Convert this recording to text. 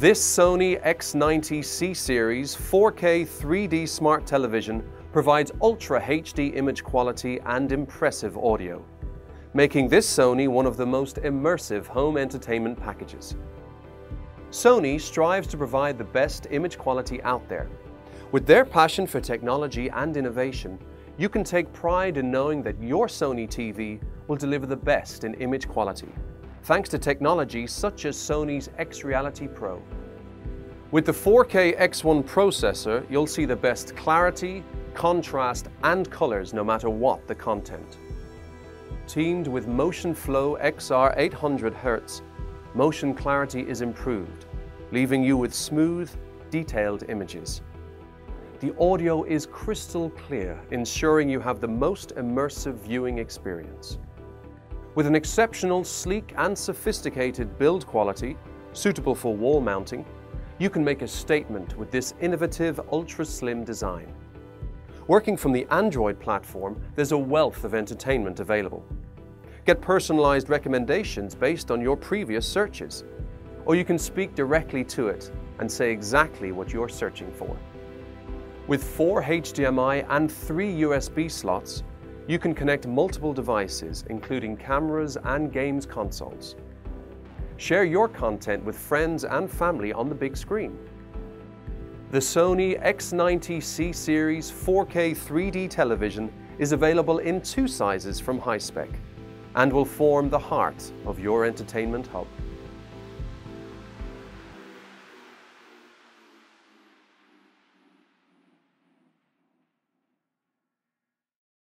This Sony X90 C-Series 4K 3D smart television provides Ultra HD image quality and impressive audio, making this Sony one of the most immersive home entertainment packages. Sony strives to provide the best image quality out there. With their passion for technology and innovation, you can take pride in knowing that your Sony TV will deliver the best in image quality, thanks to technology such as Sony's X-Reality Pro. With the 4K X1 processor, you'll see the best clarity, contrast and colors no matter what the content. Teamed with Motion Flow XR 800Hz, motion clarity is improved, leaving you with smooth, detailed images. The audio is crystal clear, ensuring you have the most immersive viewing experience. With an exceptional, sleek and sophisticated build quality, suitable for wall mounting, you can make a statement with this innovative ultra-slim design. Working from the Android platform, there's a wealth of entertainment available. Get personalized recommendations based on your previous searches, or you can speak directly to it and say exactly what you're searching for. With four HDMI and three USB slots, you can connect multiple devices, including cameras and games consoles. Share your content with friends and family on the big screen. The Sony X90 C-Series 4K 3D television is available in two sizes from Hispek and will form the heart of your entertainment hub.